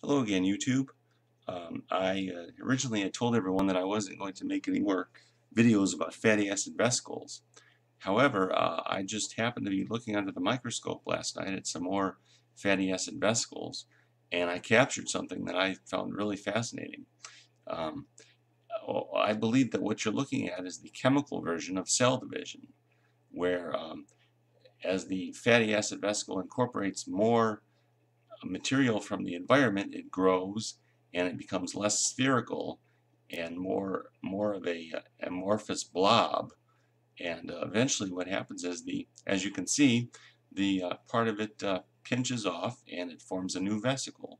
Hello again, YouTube. Um, I uh, originally had told everyone that I wasn't going to make any more videos about fatty acid vesicles. However, uh, I just happened to be looking under the microscope last night at some more fatty acid vesicles, and I captured something that I found really fascinating. Um, oh, I believe that what you're looking at is the chemical version of cell division, where um, as the fatty acid vesicle incorporates more material from the environment, it grows and it becomes less spherical and more more of a uh, amorphous blob. And uh, eventually, what happens is the, as you can see, the uh, part of it uh, pinches off and it forms a new vesicle.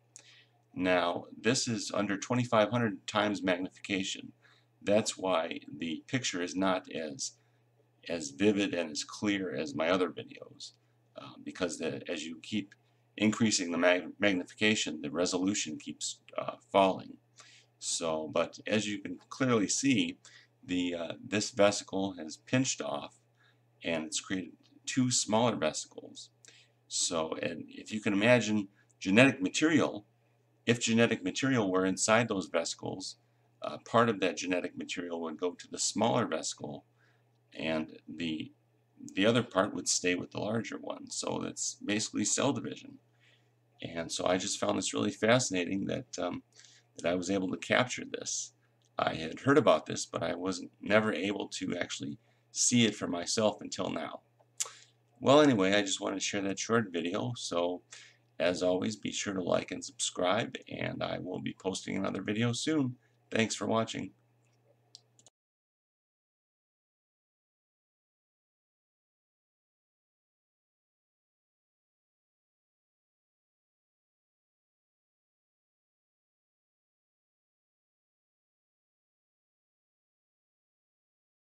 Now, this is under 2,500 times magnification. That's why the picture is not as as vivid and as clear as my other videos, uh, because the, as you keep increasing the mag magnification, the resolution keeps uh, falling. So, but as you can clearly see, the uh, this vesicle has pinched off, and it's created two smaller vesicles. So, and if you can imagine genetic material, if genetic material were inside those vesicles, uh, part of that genetic material would go to the smaller vesicle, and the the other part would stay with the larger one. So that's basically cell division. And so I just found this really fascinating that, um, that I was able to capture this. I had heard about this, but I wasn't never able to actually see it for myself until now. Well, anyway, I just wanted to share that short video. So, as always, be sure to like and subscribe, and I will be posting another video soon. Thanks for watching.